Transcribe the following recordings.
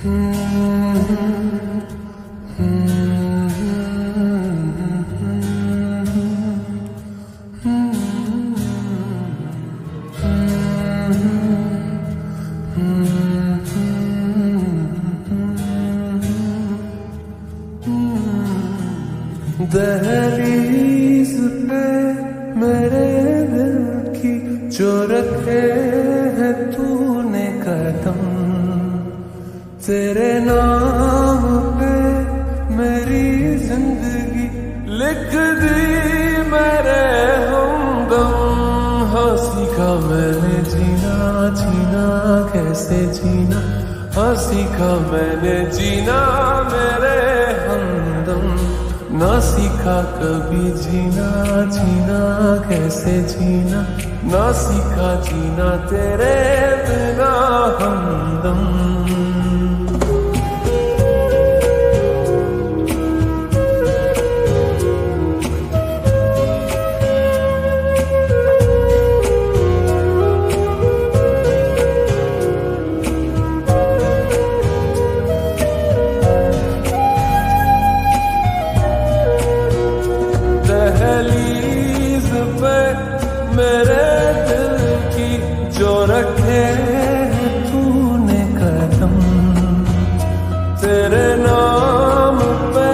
दहलीज पे मेरे दिल की जो रखे। तेरे नाम पे मेरी ज़िंदगी लिख दी, मेरे हमदम हाँ सीखा मैंने जीना जीना, कैसे जीना? हाँ सीखा मैंने जीना, मेरे हमदम ना सीखा कभी जीना जीना, कैसे जीना? ना सीखा जीना तेरे बिना हमदम रखे तूने कदम। तेरे नाम पे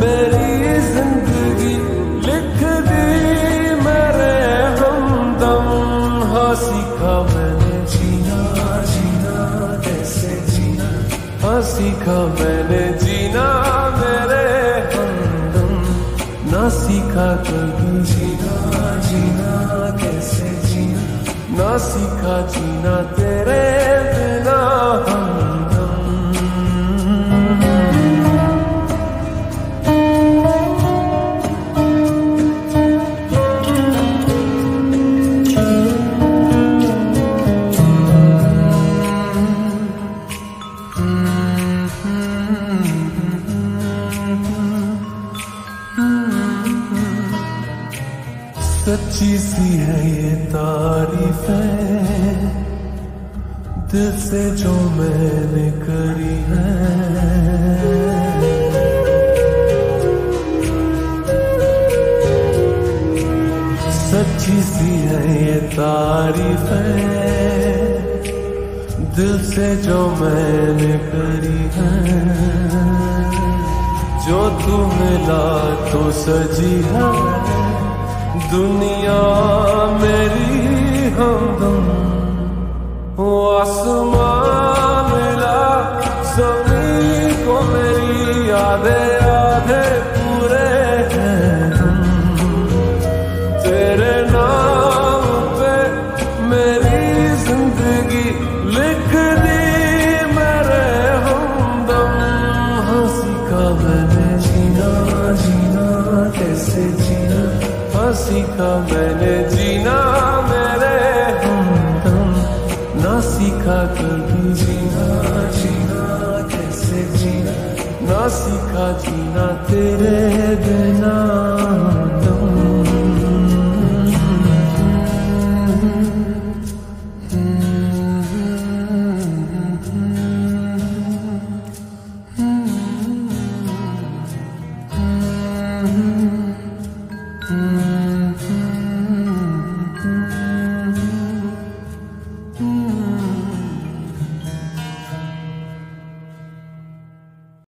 मेरी ज़िंदगी लिख दी मेरे हमदम। हाँ सीखा मैंने जीना जीना कैसे जीना। हाँ सीखा मैंने जीना मेरे हमदम। ना सीखा कभी जीना जीना। सीखा जीना तेरे बिना हमदम सच्ची सी है ये तारीफ़ है। दिल से जो मैंने करी है। सच्ची सी है ये तारीफ़ है। दिल से जो मैंने करी है। जो तू मिला तो सजी है। दुनिया मेरी हमदम वो आसमां का मैंने जीना मेरे हमदम ना सीखा कभी जीना जीना कैसे जीना? ना सीखा जीना तेरे बिना।